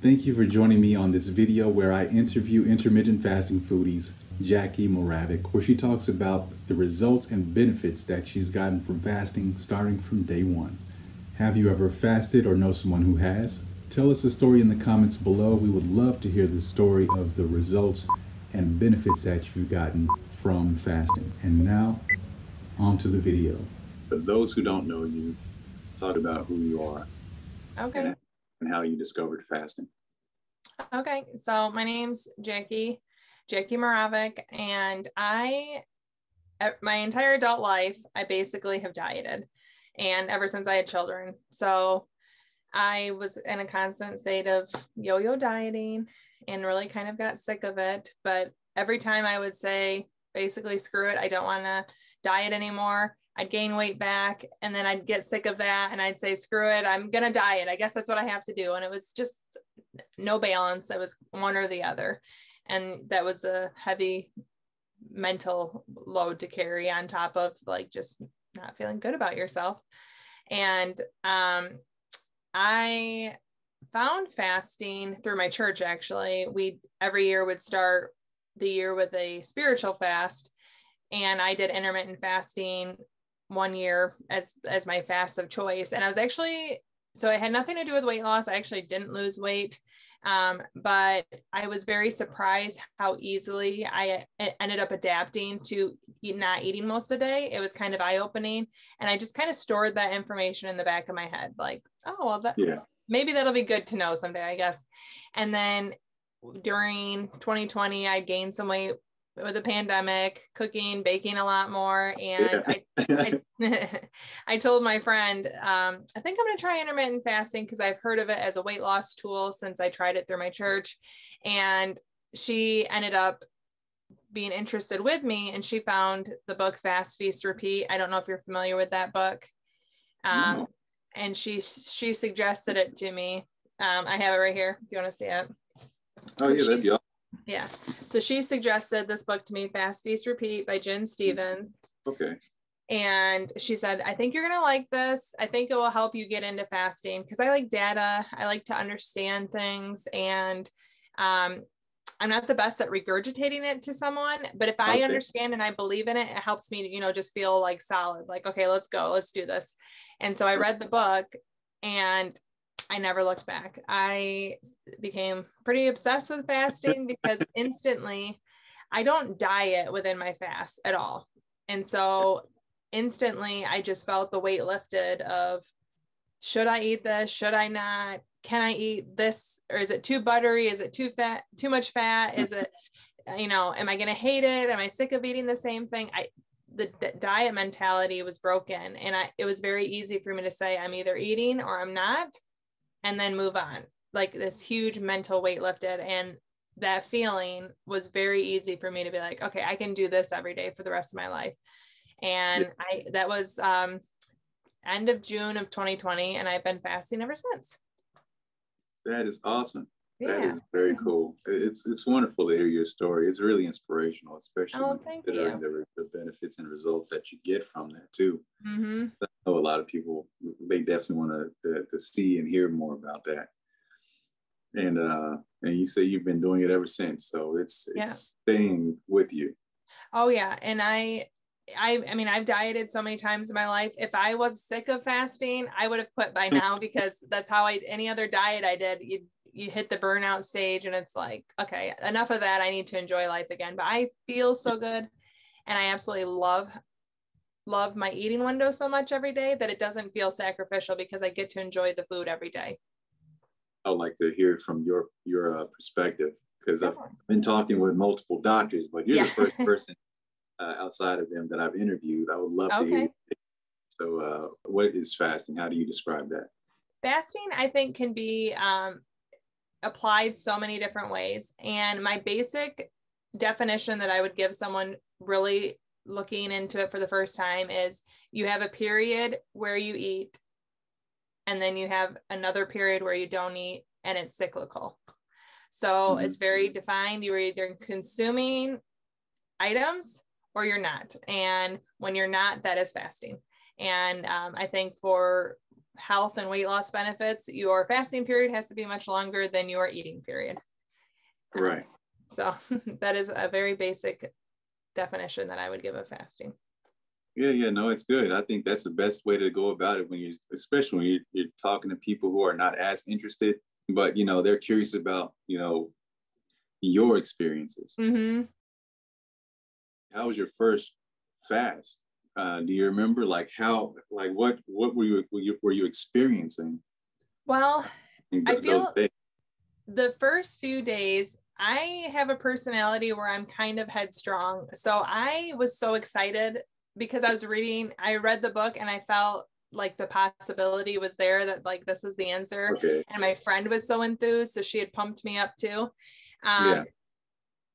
Thank you for joining me on this video where I interview intermittent fasting foodies Jackie Moravek, where she talks about the results and benefits that she's gotten from fasting starting from day one. Have you ever fasted or know someone who has? Tell us a story in the comments below. We would love to hear the story of the results and benefits that you've gotten from fasting. And now, on to the video. For those who don't know you, talk about who you are. Okay. And how you discovered fasting. Okay. So my name's Jackie, Jackie Moravek, and I, my entire adult life, I basically have dieted. And ever since I had children. So I was in a constant state of yo yo dieting and really kind of got sick of it. But every time I would say, basically, screw it, I don't want to diet anymore. I'd gain weight back and then I'd get sick of that and I'd say, screw it, I'm going to diet. I guess that's what I have to do. And it was just no balance. It was one or the other. And that was a heavy mental load to carry on top of like just not feeling good about yourself. And um, I found fasting through my church actually. We every year would start the year with a spiritual fast and I did intermittent fasting one year as as my fast of choice and I was actually so it had nothing to do with weight loss. I actually didn't lose weight. Um, but I was very surprised how easily I ended up adapting to not eating most of the day. It was kind of eye opening. And I just kind of stored that information in the back of my head like, oh, well, that, yeah. maybe that'll be good to know someday, I guess. And then during 2020, I gained some weight with the pandemic, cooking, baking a lot more. And yeah. I, I, I, told my friend, um, I think I'm going to try intermittent fasting because I've heard of it as a weight loss tool since I tried it through my church. And she ended up being interested with me and she found the book Fast Feast Repeat. I don't know if you're familiar with that book. Um, no. And she she suggested it to me. Um, I have it right here if you want to see it. Oh yeah, that'd be awesome. Yeah. So she suggested this book to me, Fast Feast Repeat by Gin Stephens. Okay. And she said, I think you're going to like this. I think it will help you get into fasting because I like data. I like to understand things. And um, I'm not the best at regurgitating it to someone, but if I okay. understand and I believe in it, it helps me you know, just feel like solid, like, okay, let's go, let's do this. And so I read the book and I never looked back. I became pretty obsessed with fasting because instantly I don't diet within my fast at all. And so instantly I just felt the weight lifted of should I eat this? Should I not? Can I eat this? Or is it too buttery? Is it too fat? Too much fat? Is it, you know, am I going to hate it? Am I sick of eating the same thing? I, the, the diet mentality was broken and I, it was very easy for me to say I'm either eating or I'm not and then move on. Like this huge mental weight lifted and that feeling was very easy for me to be like okay i can do this every day for the rest of my life. And i that was um end of june of 2020 and i've been fasting ever since. That is awesome. Yeah. that is very cool. It's it's wonderful to hear your story. It's really inspirational especially oh, considering the, the, benefits and results that you get from that too. Mm-hmm. i know a lot of people they definitely want to, to, see and hear more about that and uh and you say you've been doing it ever since so it's it's yeah. staying with you oh yeah and i I, I mean, I've dieted so many times in my life. If I was sick of fasting, I would have quit by now because that's how I, any other diet I did, you, you hit the burnout stage and it's like, okay, enough of that. I need to enjoy life again. But I feel so good. And I absolutely love, love my eating window so much every day that it doesn't feel sacrificial because I get to enjoy the food every day. I would like to hear from your your uh, perspective because I've been talking with multiple doctors, but you're yeah. the first person uh, outside of them that I've interviewed. I would love okay. to hear. So, uh, what is fasting? How do you describe that? Fasting, I think, can be um, applied so many different ways. And my basic definition that I would give someone really looking into it for the first time is you have a period where you eat and then you have another period where you don't eat and it's cyclical so mm-hmm. it's very defined you're either consuming items or you're not and when you're not that is fasting and um, i think for health and weight loss benefits, your fasting period has to be much longer than your eating period. Right. So that is a very basic definition that I would give of fasting. Yeah, yeah, no, it's good. I think that's the best way to go about it when you, especially when you're, you're talking to people who are not as interested, but you know they're curious about you know your experiences. Mm-hmm. How was your first fast? Uh, do you remember like how like what what were you were you, were you experiencing? Well, I feel the first few days I have a personality where I'm kind of headstrong. So I was so excited because I was reading, I read the book and I felt like the possibility was there that like this is the answer. Okay. And my friend was so enthused. So she had pumped me up too. Um, yeah.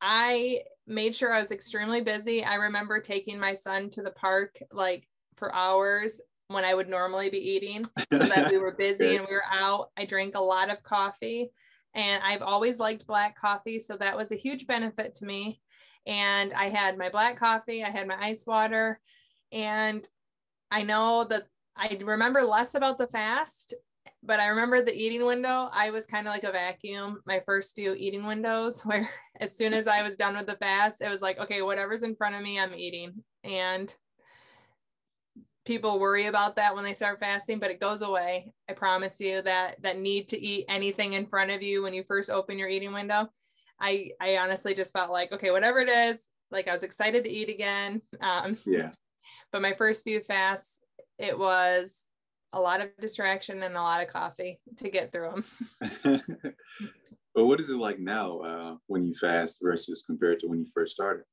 I made sure I was extremely busy. I remember taking my son to the park like for hours when I would normally be eating so that we were busy and we were out. I drank a lot of coffee and I've always liked black coffee. So that was a huge benefit to me. And I had my black coffee, I had my ice water, and I know that I remember less about the fast, but I remember the eating window. I was kind of like a vacuum, my first few eating windows, where as soon as I was done with the fast, it was like, okay, whatever's in front of me, I'm eating. And people worry about that when they start fasting but it goes away. I promise you that that need to eat anything in front of you when you first open your eating window. I i honestly just felt like okay whatever it is like i was excited to eat again. Um yeah. but my first few fasts it was a lot of distraction and a lot of coffee to get through them but what is it like now uh, when you fast versus compared to when you first started?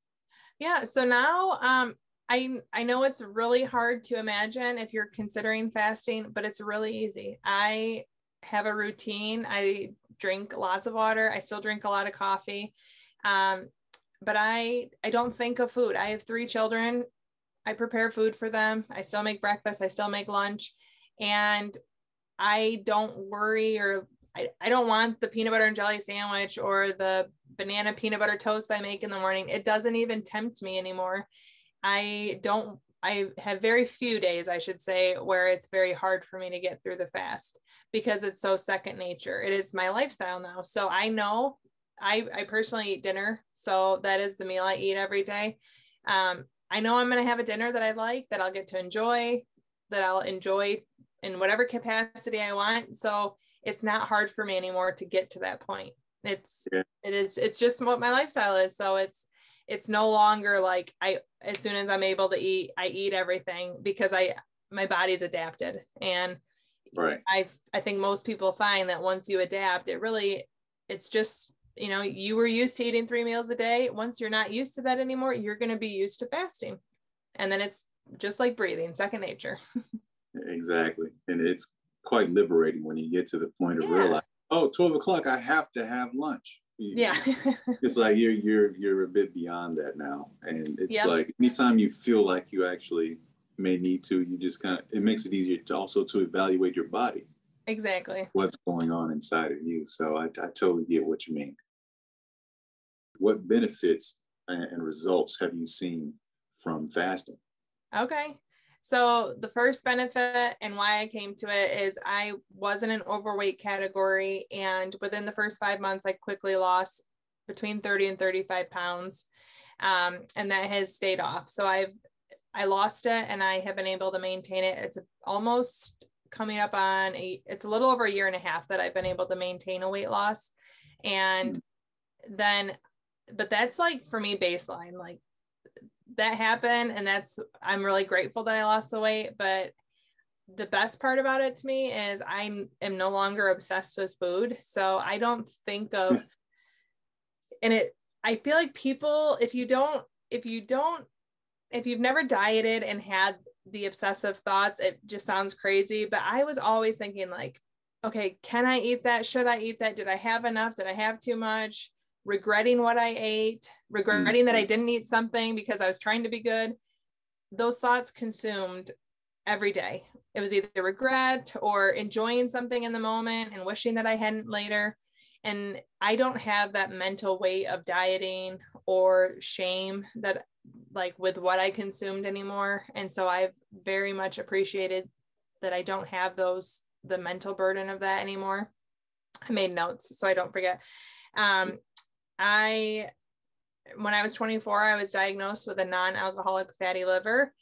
Yeah so now um I I know it's really hard to imagine if you're considering fasting, but it's really easy. I have a routine. I drink lots of water. I still drink a lot of coffee. Um, but I I don't think of food. I have three children. I prepare food for them. I still make breakfast. I still make lunch. And I don't worry or I, I don't want the peanut butter and jelly sandwich or the banana peanut butter toast I make in the morning. It doesn't even tempt me anymore. I don't I have very few days, I should say, where it's very hard for me to get through the fast because it's so second nature. It is my lifestyle now. So I know I, I personally eat dinner. So that is the meal I eat every day. Um, I know I'm going to have a dinner that I like, that I'll get to enjoy, that I'll enjoy in whatever capacity I want. So it's not hard for me anymore to get to that point. It's, yeah. it is, it's just what my lifestyle is. So it's, it's no longer like I as soon as I'm able to eat, I eat everything because I my body's adapted. And right. I I think most people find that once you adapt, it really it's just you know you were used to eating three meals a day once you're not used to that anymore you're going to be used to fasting and then it's just like breathing second nature exactly and it's quite liberating when you get to the point of yeah. realizing oh 12 o'clock i have to have lunch yeah. it's like you're you're you're a bit beyond that now and it's yep. like anytime you feel like you actually may need to you just kind of it makes it easier to also to evaluate your body. Exactly. What's going on inside of you so i, I totally get what you mean. What benefits and results have you seen from fasting? Okay so the first benefit and why I came to it is I was in an overweight category, and within the first five months, I quickly lost between 30 and 35 pounds, um, and that has stayed off. So I've I lost it, and I have been able to maintain it. It's almost coming up on a it's a little over a year and a half that I've been able to maintain a weight loss, and then but that's like for me baseline like that happened and that's i'm really grateful that i lost the weight but the best part about it to me is i am no longer obsessed with food. So i don't think of and it i feel like people if you don't if you don't if you've never dieted and had the obsessive thoughts it just sounds crazy but i was always thinking like okay can i eat that? Should i eat that? Did i have enough? Did i have too much regretting what I ate, regretting that I mm-hmm. didn't eat something because I was trying to be good. Those thoughts consumed every day. It was either regret or enjoying something in the moment and wishing that I hadn't later. And I don't have that mental weight of dieting or shame that like with what I consumed anymore. And so I've very much appreciated that I don't have those the mental burden of that anymore. I made notes so I don't forget. Um, I when I was 24, I was diagnosed with a non-alcoholic fatty liver.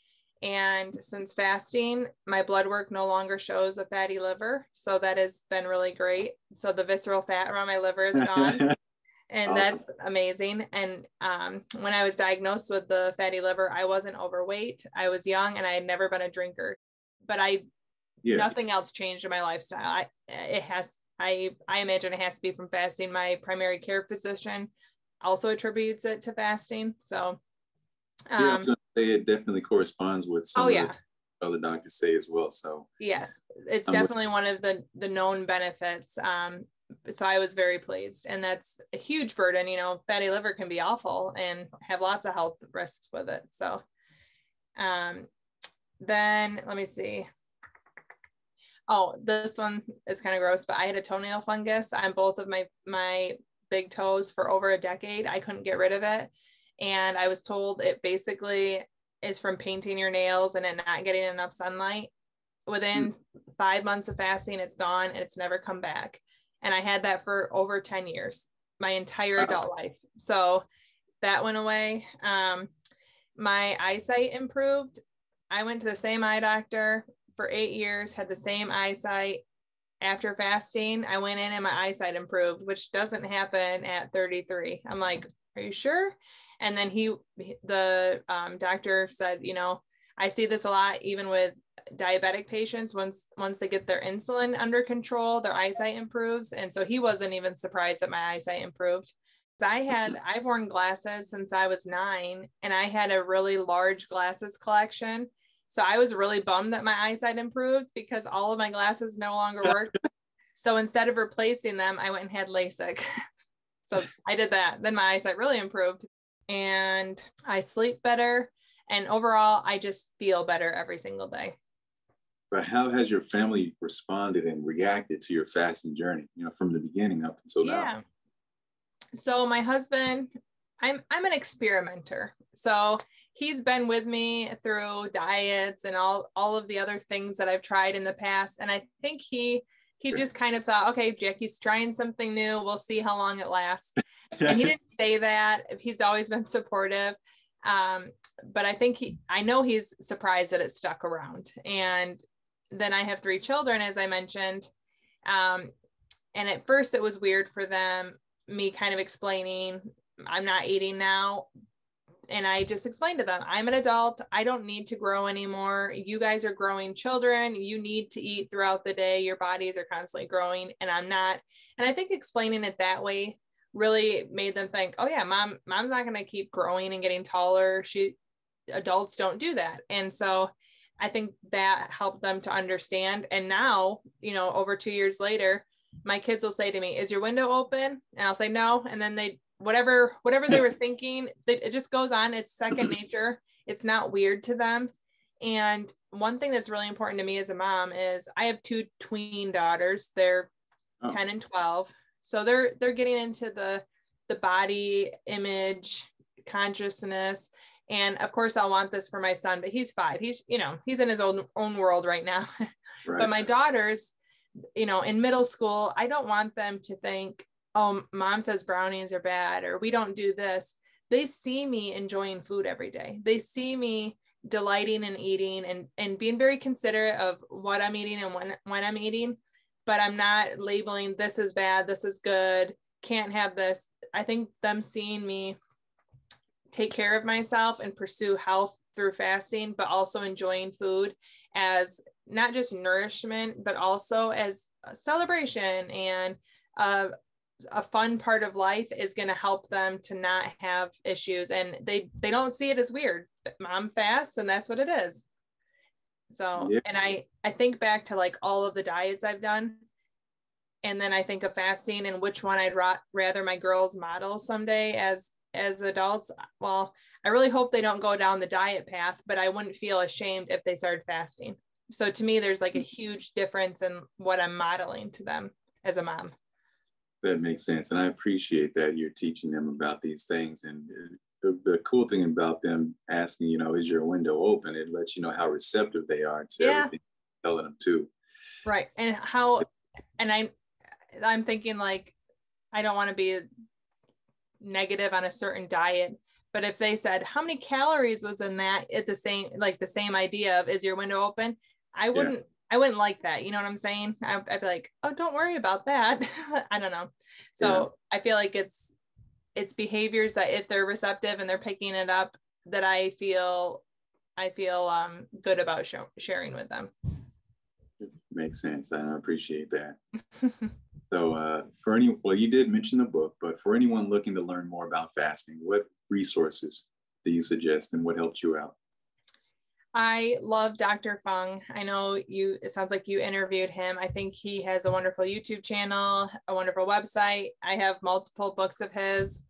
And since fasting, my blood work no longer shows a fatty liver. So that has been really great. So the visceral fat around my liver is gone. and awesome. that's amazing. And um, when I was diagnosed with the fatty liver, I wasn't overweight. I was young and I had never been a drinker, but I yeah. nothing else changed in my lifestyle. I it has I I imagine it has to be from fasting. My primary care physician also attributes it to fasting. So um, yeah, it definitely corresponds with some oh yeah other doctors say as well. So yes, it's I'm definitely with- one of the the known benefits. Um, so I was very pleased. And that's a huge burden. You know, fatty liver can be awful and have lots of health risks with it. So um, then let me see. Oh, this one is kind of gross, but I had a toenail fungus on both of my my big toes for over a decade. I couldn't get rid of it. And I was told it basically is from painting your nails and it not getting enough sunlight. Within five months of fasting, it's gone and it's never come back and I had that for over 10 years, my entire adult life. So that went away. Um, my eyesight improved. I went to the same eye doctor for eight years, had the same eyesight. After fasting, I went in and my eyesight improved, which doesn't happen at 33. I'm like, are you sure? And then he, the um, doctor said, you know, I see this a lot even with diabetic patients once once they get their insulin under control their eyesight improves and so he wasn't even surprised that my eyesight improved i had i've worn glasses since i was nine and i had a really large glasses collection so i was really bummed that my eyesight improved because all of my glasses no longer worked so instead of replacing them i went and had lasik. So i did that. Then my eyesight really improved and i sleep better. And overall i just feel better every single day. But how has your family responded and reacted to your fasting journey you know from the beginning up until yeah. now so my husband i'm i'm an experimenter. So he's been with me through diets and all all of the other things that i've tried in the past. And i think he he just kind of thought okay jackie's trying something new. We'll see how long it lasts. And he didn't say that. He's always been supportive. Um, but i think he i know he's surprised that it stuck around. And then I have three children, as I mentioned. Um, and at first, it was weird for them, me kind of explaining, I'm not eating now. And I just explained to them, I'm an adult. I don't need to grow anymore. You guys are growing children. You need to eat throughout the day. Your bodies are constantly growing, and I'm not. And I think explaining it that way really made them think, oh, yeah, mom, mom's not going to keep growing and getting taller. She, adults don't do that. And so I think that helped them to understand. And now, you know, over two years later, my kids will say to me, "Is your window open?" And I'll say no, and then they whatever whatever they were thinking, it just goes on. It's second nature. It's not weird to them. And one thing that's really important to me as a mom is I have two tween daughters. They're oh. 10 and 12. So they're they're getting into the the body image consciousness and of course, I'll want this for my son, but he's five. He's, you know, he's in his own own world right now. Right. but my daughters, you know, in middle school, I don't want them to think, oh, mom says brownies are bad or we don't do this. They see me enjoying food every day. They see me delighting in eating and and being very considerate of what I'm eating and when when I'm eating, but I'm not labeling this is bad, this is good, can't have this. I think them seeing me take care of myself and pursue health through fasting, but also enjoying food as not just nourishment, but also as celebration and a, a fun part of life is going to help them to not have issues. And they, they don't see it as weird. Mom fasts and that's what it is. So, yeah. and I, I think back to like all of the diets I've done. And then I think of fasting and which one I'd ra- rather my girls model someday as as adults well i really hope they don't go down the diet path but i wouldn't feel ashamed if they started fasting so to me there's like a hmm. huge difference in what i'm modeling to them as a mom that makes sense and i appreciate that you're teaching them about these things and uh, the, the cool thing about them asking you know is your window open it lets you know how receptive they are to yeah. everything telling them too. Right. And how and I'm, I'm thinking like I don't want to be negative on a certain diet, but if they said how many calories was in that at the same like the same idea of is your window open, I wouldn't yeah. I wouldn't like that. You know what I'm saying? I, would be like, oh, don't worry about that. I don't know. So yeah. I feel like it's it's behaviors that if they're receptive and they're picking it up, that I feel I feel um, good about show, sharing with them. Makes sense. I appreciate that. so, uh, for any, well, you did mention the book, but for anyone looking to learn more about fasting, what resources do you suggest and what helped you out? I love Dr. Fung. I know you, it sounds like you interviewed him. I think he has a wonderful YouTube channel, a wonderful website. I have multiple books of his.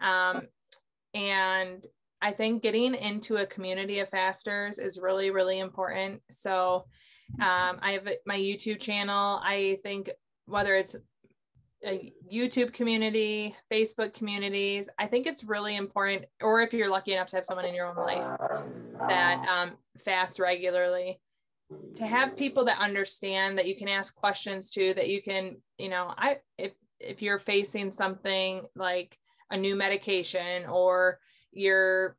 Um, and I think getting into a community of fasters is really, really important. So um, I have my YouTube channel. I think whether it's YouTube community, Facebook communities, I think it's really important, or if you're lucky enough to have someone in your own life that um, fasts regularly, to have people that understand that you can ask questions to, that you can, you know, I if if you're facing something like a new medication or you're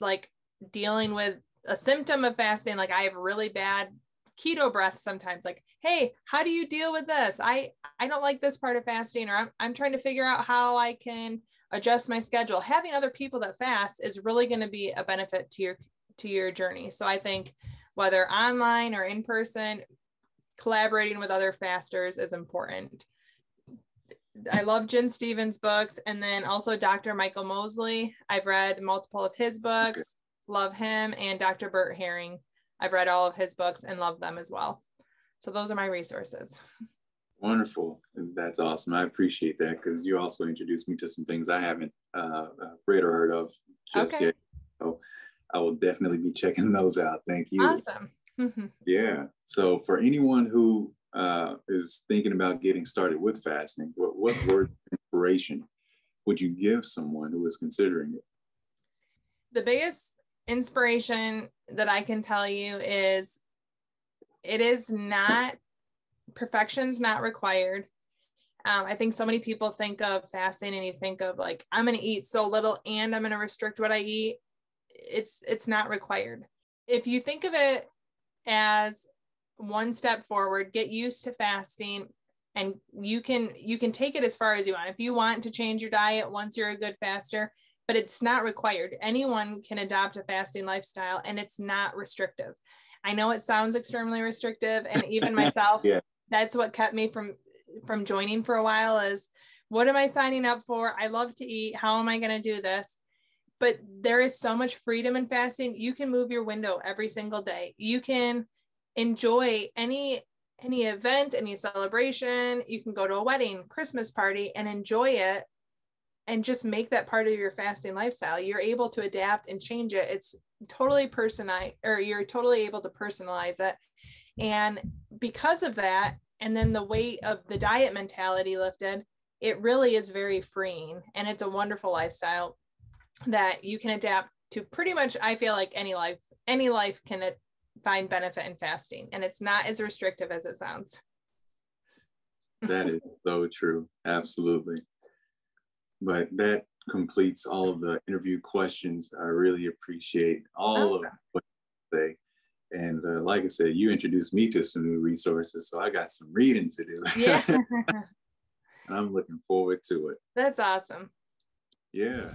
like dealing with a symptom of fasting, like I have really bad keto breath sometimes like hey how do you deal with this i i don't like this part of fasting or i'm, I'm trying to figure out how i can adjust my schedule having other people that fast is really going to be a benefit to your to your journey so i think whether online or in person collaborating with other fasters is important I love Gin Stephens books and then also Dr. Michael Mosley. I've read multiple of his books, love him, and Dr. Bert Herring. I've read all of his books and love them as well. So those are my resources. Wonderful. That's awesome. I appreciate that because you also introduced me to some things I haven't uh, uh, read or heard of just okay. yet. So I will definitely be checking those out. Thank you. Awesome. yeah. So for anyone who uh, is thinking about getting started with fasting, what, what word inspiration would you give someone who is considering it? The biggest inspiration that I can tell you is it is not perfection's not required. Um, I think so many people think of fasting and you think of like I'm going to eat so little and I'm going to restrict what I eat. It's it's not required. If you think of it as one step forward, get used to fasting and you can you can take it as far as you want. If you want to change your diet once you're a good faster, but it's not required. Anyone can adopt a fasting lifestyle and it's not restrictive. I know it sounds extremely restrictive and even myself yeah. that's what kept me from from joining for a while is what am I signing up for? I love to eat. How am I going to do this? But there is so much freedom in fasting. You can move your window every single day. You can enjoy any any event, any celebration. You can go to a wedding, Christmas party and enjoy it and just make that part of your fasting lifestyle. You're able to adapt and change it. It's totally personalized, or you're totally able to personalize it. And because of that, and then the weight of the diet mentality lifted, it really is very freeing. And it's a wonderful lifestyle that you can adapt to pretty much, I feel like any life, any life can find benefit in fasting. And it's not as restrictive as it sounds. that is so true. Absolutely. But that completes all of the interview questions. I really appreciate all awesome. of what you say. And uh, like I said, you introduced me to some new resources, so I got some reading to do. Yeah. I'm looking forward to it. That's awesome. Yeah.